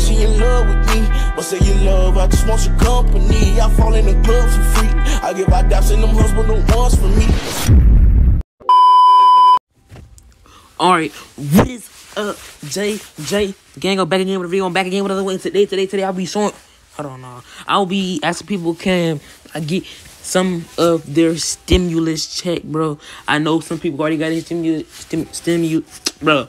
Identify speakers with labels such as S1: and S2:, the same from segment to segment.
S1: she in love with me. But say you love, I just want your company. I fall in the club for free. I give my daps and them husband the ones for me.
S2: Alright, what is up, J J gang? Go back again with a video. I'm back again with another one today. Today, today, I'll be showing. Hold on, now. I'll be asking people, can I get some of their stimulus check, bro? I know some people already got their stimulus, stim, stimulus, bro.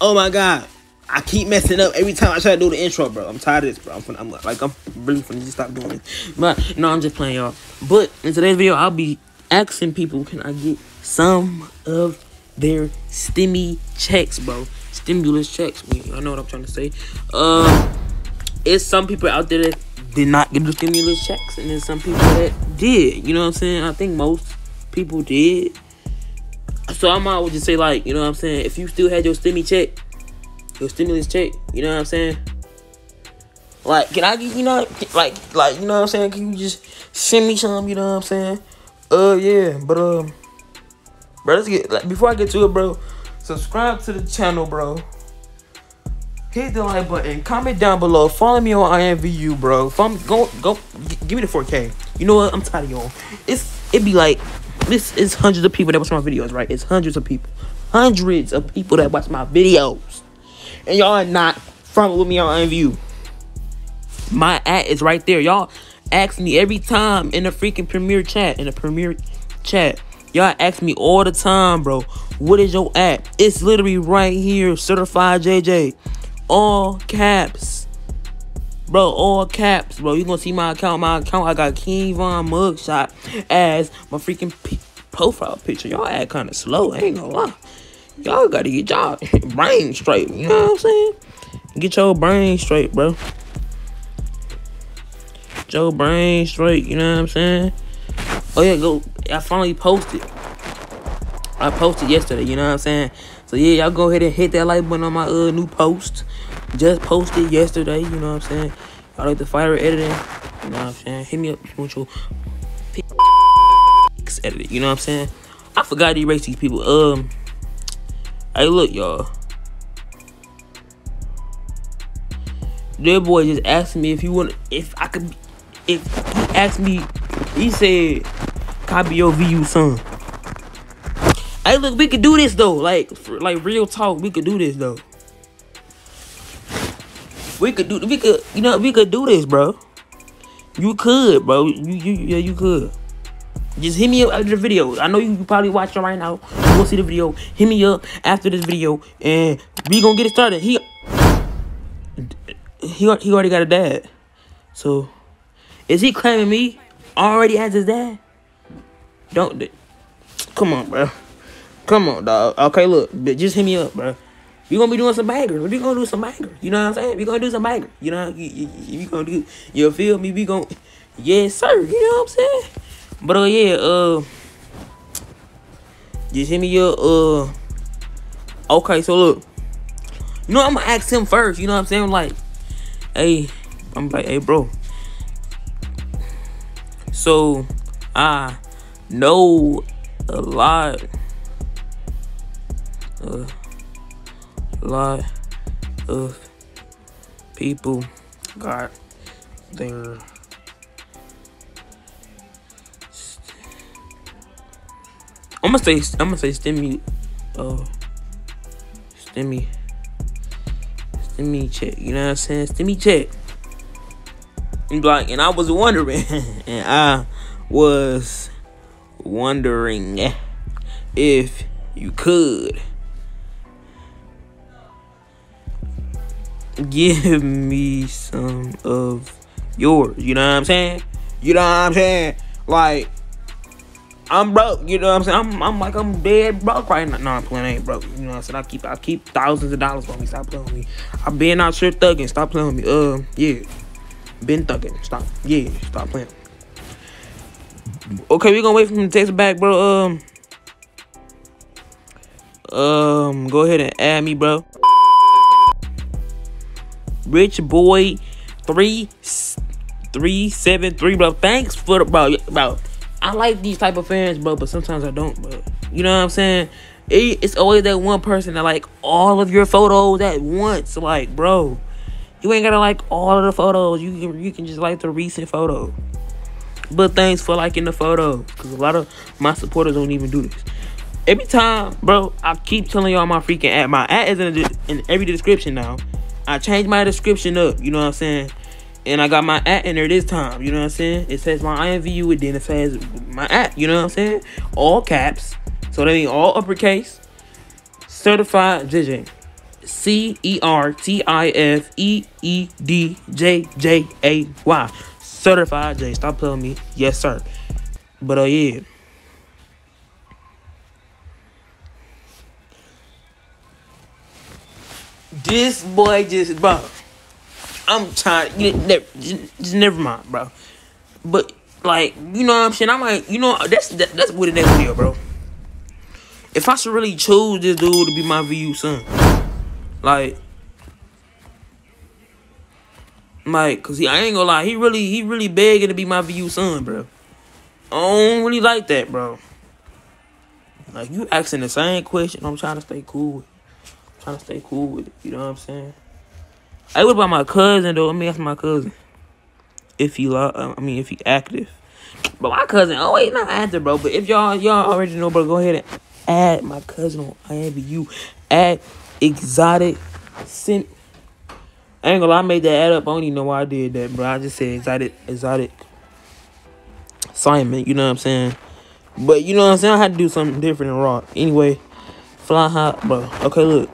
S2: Oh my god, I keep messing up every time I try to do the intro, bro. I'm tired of this, bro. I'm, I'm like, I'm really finna just stop doing this. But no, I'm just playing, y'all. But in today's video, I'll be asking people, can I get some of their stimmy checks, bro. Stimulus checks. I know what I'm trying to say. Um, it's some people out there that did not get the stimulus checks, and then some people that did. You know what I'm saying? I think most people did. So I might just say like, you know what I'm saying? If you still had your stimmy check, your stimulus check, you know what I'm saying? Like, can I get you know like like you know what I'm saying? Can you just send me some? You know what I'm saying? Uh, yeah, but um bro. Let's get like before I get to it, bro. Subscribe to the channel, bro. Hit the like button. Comment down below. Follow me on IMVU, bro. Follow me, go go. Give me the 4K. You know what? I'm tired of y'all. It's it be like this is hundreds of people that watch my videos, right? It's hundreds of people, hundreds of people that watch my videos, and y'all are not front with me on IMVU. My ad is right there. Y'all ask me every time in the freaking premiere chat in the premiere chat Y'all ask me all the time, bro. What is your app? It's literally right here, certified JJ. All caps. Bro, all caps, bro. You gonna see my account. My account, I got King Von mugshot as my freaking profile picture. Y'all act kind of slow. I ain't gonna lie. Y'all gotta get y'all brain straight. You know what I'm saying? Get your brain straight, bro. Get your brain straight. You know what I'm saying? Oh yeah, go. I finally posted. I posted yesterday. You know what I'm saying? So yeah, y'all go ahead and hit that like button on my uh new post. Just posted yesterday. You know what I'm saying? I like the fire editing. You know what I'm saying? Hit me up with your edit. You know what I'm saying? I forgot to erase these people. Um. Hey, look, y'all. Their boy just asked me if you want, if I could, if he asked me, he said Copy your VU son. Hey, look, we could do this though. Like, for, like real talk, we could do this though. We could do, we could, you know, we could do this, bro. You could, bro. You, you, yeah, you could. Just hit me up after the video. I know you, you probably watching right now. You will see the video. Hit me up after this video, and we gonna get it started. He, he, he already got a dad. So, is he claiming me already as his dad? Don't. Come on, bro. Come on, dog. Okay, look. Just hit me up, bro. We gonna be doing some bangers. We gonna do some bangers. You know what I'm saying? We gonna do some bangers. You know, you, gonna do. You feel me? We gonna. Yes, sir. You know what I'm saying? Uh, yeah. Uh. Just hit me up. Uh. Okay, so look. You know, I'm gonna ask him first. You know what I'm saying? Like, hey, I'm like, hey, bro. So. Uh, know a lot a lot of people got their I'm gonna say I'm gonna say stimmy uh stimmy stimmy check you know what I'm saying stimmy check and like and I was wondering and I was wondering if you could give me some of yours. You know what I'm saying? You know what I'm saying? Like, I'm broke. You know what I'm saying? I'm, I'm like I'm dead broke right now. No, I'm playing. I ain't broke. You know what I'm saying? I keep I keep thousands of dollars on me. Stop playing with me. I've been out here thugging. Stop playing with me. Uh, yeah. Been thugging. Stop. Yeah. Stop playing. Okay, we gonna wait for him to text back, bro. Um, um, go ahead and add me, bro. Rich boy, three, three seven three, bro. Thanks for the bro, bro. I like these type of fans, bro, but sometimes I don't, bro. You know what I'm saying? It, it's always that one person that like all of your photos at once, like, bro. You ain't gotta like all of the photos. You can you can just like the recent photo. But thanks for liking the photo. Cause a lot of my supporters don't even do this. Every time, bro, I keep telling y'all my freaking ad. My ad is in, the, in every description now. I changed my description up, you know what I'm saying? And I got my at in there this time, you know what I'm saying? It says my IMVU, and then it says my at, you know what I'm saying? All caps. So that means all uppercase. Certified JJ. C E R T I F E E D J J A Y. Certified J. Stop telling me. Yes, sir. But uh yeah. This boy just bro. I'm. You never, just, never mind, bro. But like, you know what I'm saying? I'm like, you know, that's that, that's what the next video, bro. If I should really choose this dude to be my VU son, like, like, cause he, I ain't gonna lie, he really, he really begging to be my VU son, bro. I don't really like that, bro. Like, you asking the same question. I'm trying to stay cool with. I'm trying to stay cool with it. You know what I'm saying? I would about my cousin though. Let me ask my cousin if he lo- uh, I mean if he active. But my cousin, oh wait, not active, bro. But if y'all y'all already know, bro, go ahead and add my cousin on IMVU. Add exotic gonna lie, I made that add up. I don't even know why I did that, bro. I just said exotic exotic Simon. You know what I'm saying? But you know what I'm saying? I had to do something different in rock. Anyway, fly high, bro. Okay, look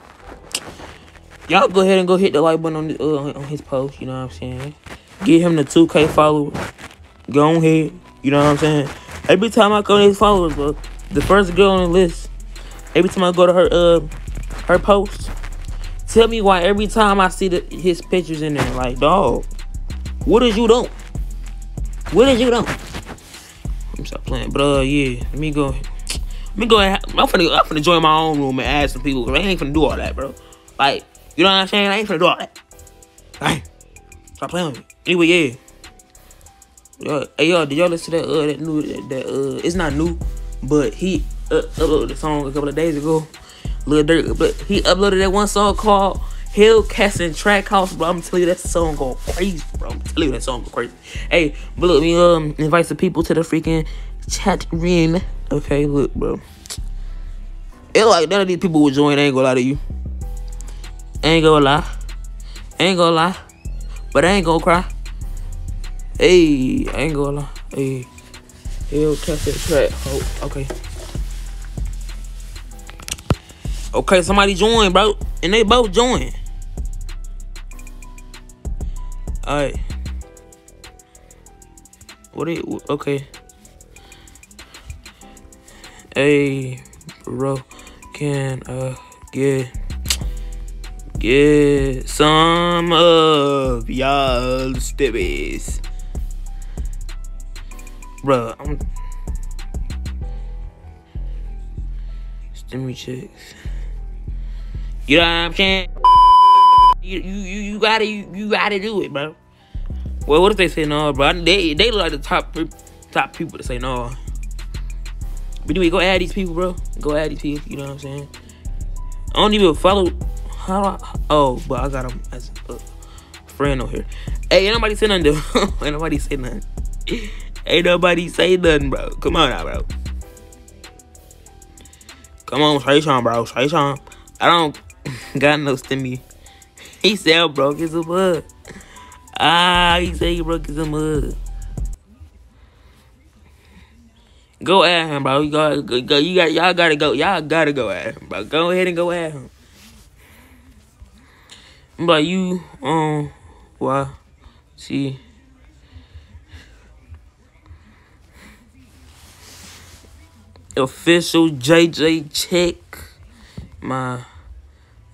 S2: y'all go ahead and go hit the like button on, uh, on his post. You know what I'm saying? Get him the 2K followers. Go on ahead. You know what I'm saying? Every time I go to his followers, bro, the first girl on the list. Every time I go to her uh her post, tell me why every time I see the, his pictures in there, like dog, what did you do? What did you do? I'm stop playing, but uh yeah, let me go. Let me go. I'm finna, I'm finna join my own room and ask some people. I ain't finna do all that, bro. Like you know what I'm saying? I ain't finna do all that. Hey, stop playing with me. Anyway, yeah. Yo, hey, y'all, did y'all listen to that, uh, that new, that, that uh, it's not new, but he uh, uploaded the song a couple of days ago. Lil Durk, but he uploaded that one song called Hellcats and Trackhawks, bro. I'm telling you, that song go crazy, bro. I'm telling you, that song go crazy. Hey, but look, me um invite some people to the freaking chat room. Okay, look, bro. It like none of these people would join. I ain't gonna lie to you. Ain't gonna lie. Ain't gonna lie. But I ain't gonna cry. Hey, I ain't gonna lie. Hey. Hell, catch that track. Oh, okay. Okay, somebody join, bro. And they both join. Alright. What it okay. Hey bro can uh get Get some of y'all stibbies. Bruh, I'm. Stimmy checks. You know what I'm saying? You, you, you gotta, you, you gotta do it, bro. Well, what if they say no, bro? They, they look like the top, top people to say no. But anyway, go add these people, bro. Go add these people. You know what I'm saying? I don't even follow how oh, but I got him as a friend on here. Hey, ain't nobody say nothing, ain't nobody say nothing. ain't nobody say nothing, bro. Come on now, bro. Come on, say something, bro. Say something. I don't got no stimmy. He said I broke his mud. Ah, he said he broke his mud. Go at him, bro. You got, go, you got, y'all gotta go. Y'all gotta go at him, bro. Go ahead and go at him. But you, um, why? See. Official JJ check my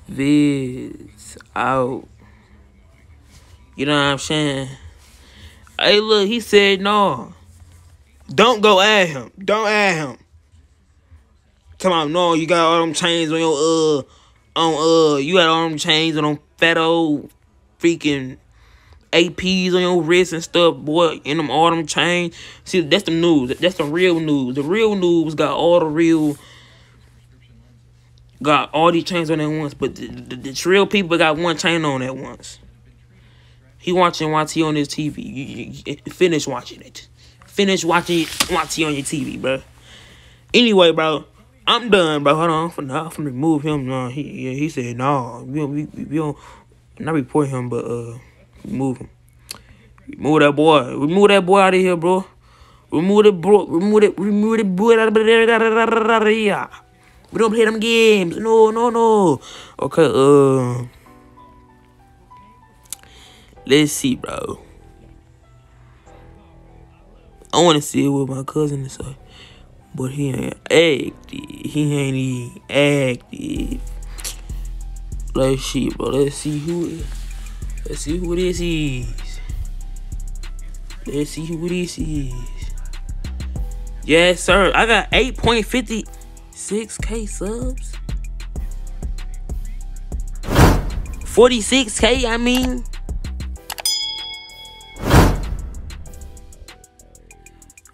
S2: vids out. You know what I'm saying? Hey, look, he said no. Don't go at him. Don't at him. Come on, no, you got all them chains on your uh on uh you got all them chains on them fat old freaking APs on your wrist and stuff, boy, in them them chains. See, that's the news. That's the real news. The real news got all the real, got all these chains on at once. But the, the, the real people got one chain on at once. He watching YT on his TV. You, you, you finish watching it. Finish watching YT on your TV, bro. Anyway, bro, I'm done, bro. Hold on, I'm finna, I'm finna remove him. No, he yeah, he said no. We don't, we, we don't not report him, but uh, remove him. Remove that boy. Remove that boy out of here, bro. Remove it, bro. Remove it. Remove it, boy. Out of here. We don't play them games. No, no, no. Okay, uh. Let's see, bro. I want to see it with my cousin and stuff. But he ain't active. He ain't even active. Let's see, bro. Let's see who. Let's see who this is. Let's see who this is. Yes, sir. I got 8.56k subs. 46k, I mean.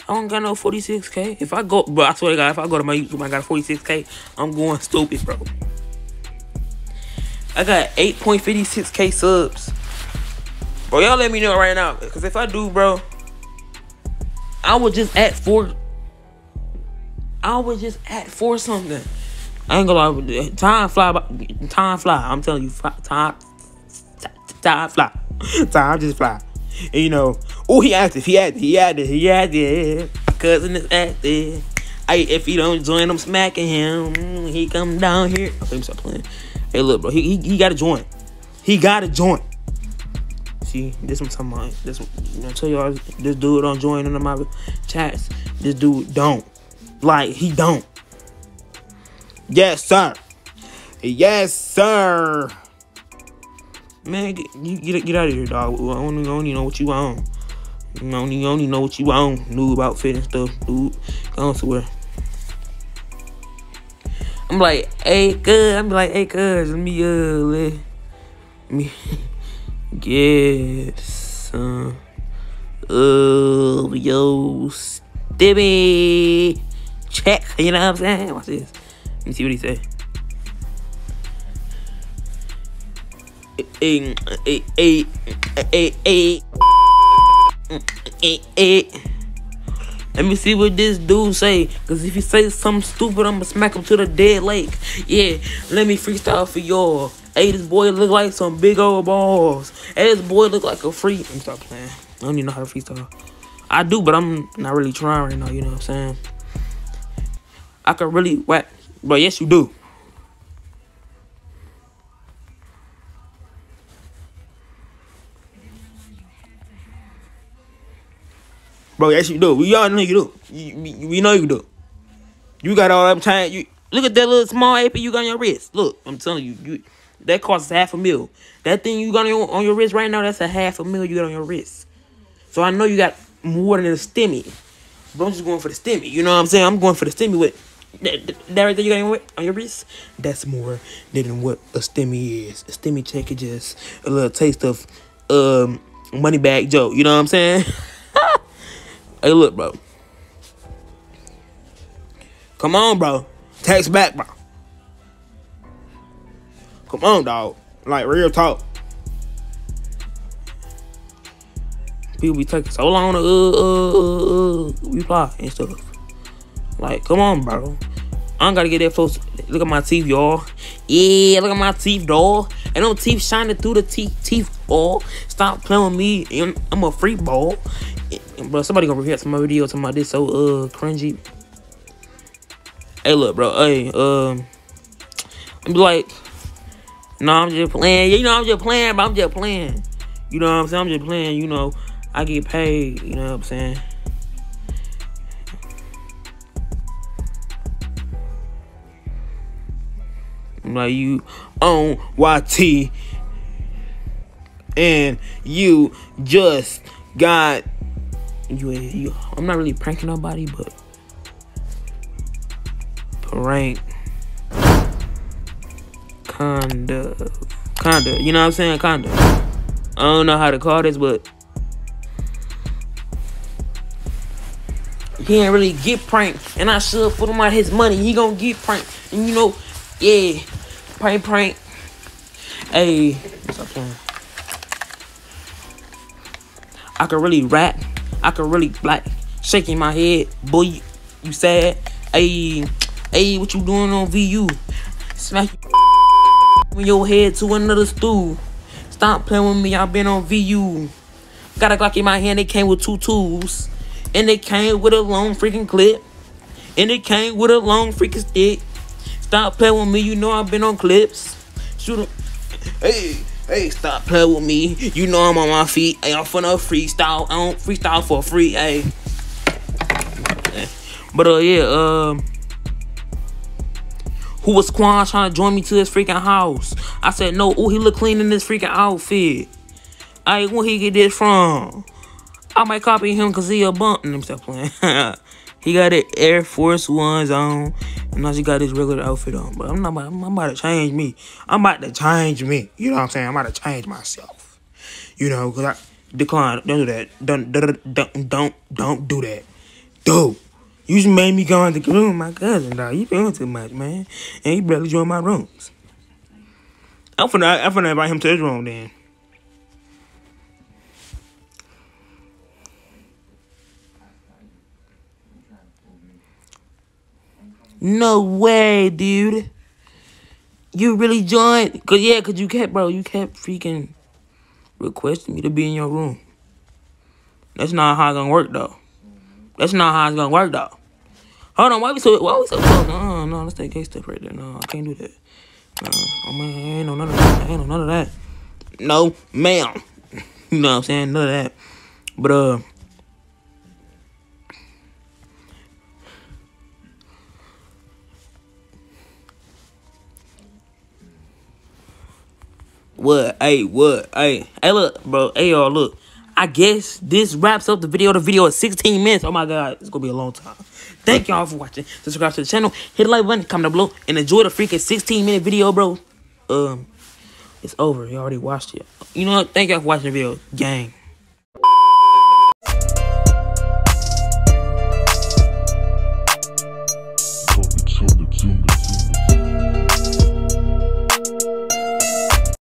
S2: I don't got no 46k. If I go, bro, I swear to God, if I go to my YouTube, I got 46k. I'm going stupid, bro. I got 8.56k subs. Bro, y'all let me know right now. Because if I do, bro, I would just add four. I would just add four something. I ain't gonna lie. Time fly. Time fly. I'm telling you, time. Time fly. Time just fly. And you know, oh, he active. He active. He active. He active. Cousin is active. I, if he don't join, I'm smacking him. Mm, he come down here. I think stop playing. Hey, look, bro. He, he, he got to join. He got to join. See, this one talking about. This one, know, tell y'all, this dude don't join into my chats. This dude don't. Like, he don't. Yes, sir. Yes, sir. Man, get, get, get out of here, dog. I don't, I don't even know what you want. You don't, you even know what you want. Noob outfit and stuff, dude. Go somewhere. I'm like, hey, cuz. I'm like, hey, cuz. Let me, uh, let me get some of your stimmy check. You know what I'm saying? Watch this. Let me see what he say. Hey, hey, hey, hey, hey. Eh, eh. Let me see what this dude say. Cause if he say something stupid, I'ma smack him to the dead lake. Yeah, let me freestyle for y'all. Hey, this boy look like some big old balls. Hey, this boy look like a freak. Stop playing. I don't even know how to freestyle. I do, but I'm not really trying right now, you know what I'm saying? I could really whack. But yes, you do. Bro, yes you do. We all know you do. You, we know you do. You got all that time. You look at that little small AP you got on your wrist. Look, I'm telling you, you that costs half a mil. That thing you got on your, on your wrist right now, that's a half a mil you got on your wrist. So I know you got more than a stimmy. But I'm just going for the stimmy. You know what I'm saying? I'm going for the stimmy with that, that right there you got on your, wrist. That's more than what a stimmy is. A stimmy check is just a little taste of um money bag Joe. You know what I'm saying? Hey, look, bro. Come on, bro. Text back, bro. Come on, dog. Like, real talk. People be taking so long to uh, uh, uh, uh, reply and stuff. Like, come on, bro. I don't gotta get that close. Look at my teeth, y'all. Yeah, look at my teeth, dog. And them teeth shining through the teeth, teeth, all. Stop playing with me. I'm a free ball bro, somebody gonna react to my video talking about this so uh cringy. Hey, look, bro. Hey, um, I'm like, no, I'm just playing. You know, I'm just playing, but I'm just playing. You know what I'm saying? I'm just playing. You know, I get paid. You know what I'm saying? like you on YT and you just got you, you I'm not really pranking nobody, but prank kinda kinda you know what I'm saying? Kinda I don't know how to call this but he ain't really get pranked and I should put him out his money. He gonna get pranked and you know yeah prank prank. Hey stop playing I could really rap. I could really like shaking my head. Boy, you, sad? Hey, hey, what you doing on VU? Smack you your head to another stool. Stop playing with me. I've been on VU. Got a Glock in my hand. It came with two tools, and it came with a long freaking clip, and it came with a long freaking stick. Stop playing with me. You know I've been on clips. Shoot. Hey. Hey, stop playing with me. You know I'm on my feet. Hey, I'm finna freestyle. I don't freestyle for free. Hey. But uh yeah, um who was Quan trying to join me to his freaking house? I said no. Oh, he look clean in this freaking outfit. Hey, where he get this from? I might copy him cause he a bump. Stop playing. he got the Air Force Ones on, and now he got his regular outfit on. But I'm not. About, I'm about to change me. I'm about to change me. You know what I'm saying? I'm about to change myself. You know, cause I decline. Don't do that. Don't don't don't don't, don't do that. Dude. You just made me go into the room with my cousin, dog. You doing too much, man. And he barely join my rooms. I'm finna, I'm finna invite him to his room then. No way, dude. You really joined? Cause yeah, cause you kept, bro. You kept freaking requesting me to be in your room. That's not how it's gonna work, though. That's not how it's gonna work, though. Hold on, why we so why we so close? No, no, that's that gay stuff right there. No, I can't do that. No, oh man, I ain't no none of that. I ain't no none of that. No, ma'am. you know what I'm saying? None of that. But uh What? Hey, what? Hey, hey, look, bro. Hey, y'all, look. I guess this wraps up the video. The video is 16 minutes. Oh my god, it's gonna be a long time. Thank y'all for watching. Subscribe to the channel. Hit the like button, comment down below, and enjoy the freaking 16 minute video, bro. Um, it's over. You already watched it. You know what? Thank y'all for watching the video. Gang.